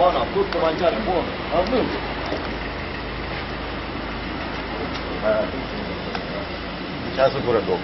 Ana, tuttu mangiare buono. Anladın mı? Ha. Сейчас городок.